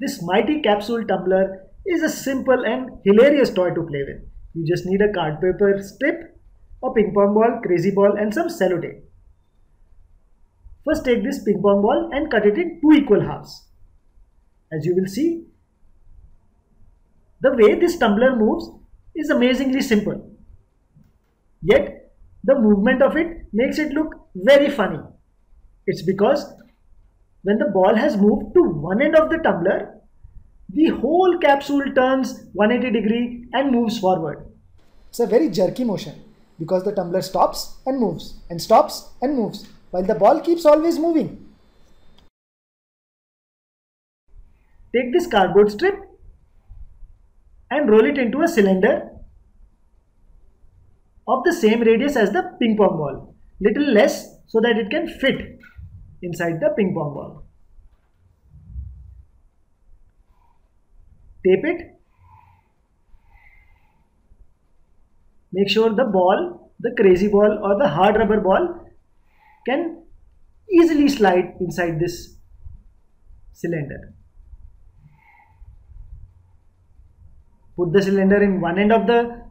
This mighty capsule tumbler is a simple and hilarious toy to play with. You just need a card paper strip, a ping pong ball, crazy ball and some sellotape. First take this ping pong ball and cut it in two equal halves. As you will see, the way this tumbler moves is amazingly simple. Yet, the movement of it makes it look very funny. It's because when the ball has moved to one end of the tumbler, the whole capsule turns 180 degree and moves forward. It's a very jerky motion because the tumbler stops and moves and stops and moves while the ball keeps always moving. Take this cardboard strip and roll it into a cylinder of the same radius as the ping pong ball, little less so that it can fit inside the ping pong ball. Tape it. Make sure the ball, the crazy ball or the hard rubber ball can easily slide inside this cylinder. Put the cylinder in one end of the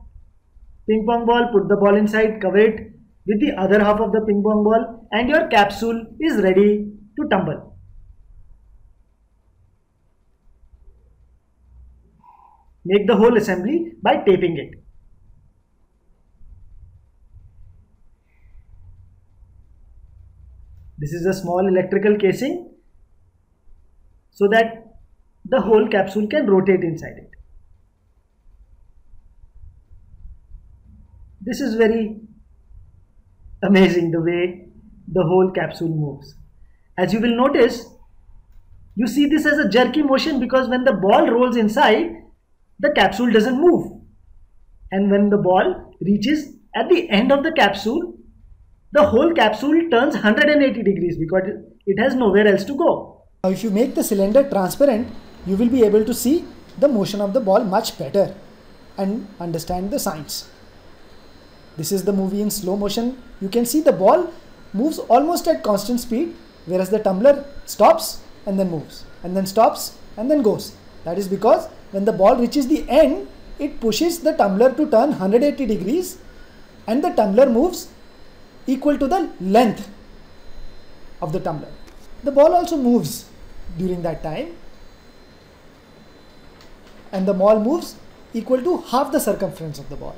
ping pong ball, put the ball inside, cover it with the other half of the ping pong ball and your capsule is ready to tumble. Make the whole assembly by taping it. This is a small electrical casing so that the whole capsule can rotate inside it. This is very amazing the way the whole capsule moves. As you will notice, you see this as a jerky motion because when the ball rolls inside, the capsule doesn't move. And when the ball reaches at the end of the capsule, the whole capsule turns 180 degrees because it has nowhere else to go. Now if you make the cylinder transparent, you will be able to see the motion of the ball much better and understand the science. This is the movie in slow motion. You can see the ball moves almost at constant speed whereas the tumbler stops and then moves and then stops and then goes. That is because when the ball reaches the end, it pushes the tumbler to turn 180 degrees and the tumbler moves equal to the length of the tumbler. The ball also moves during that time and the ball moves equal to half the circumference of the ball.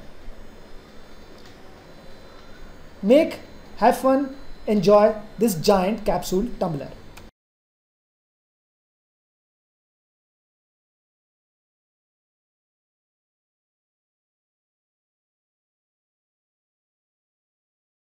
Make, have fun, enjoy this giant capsule tumbler.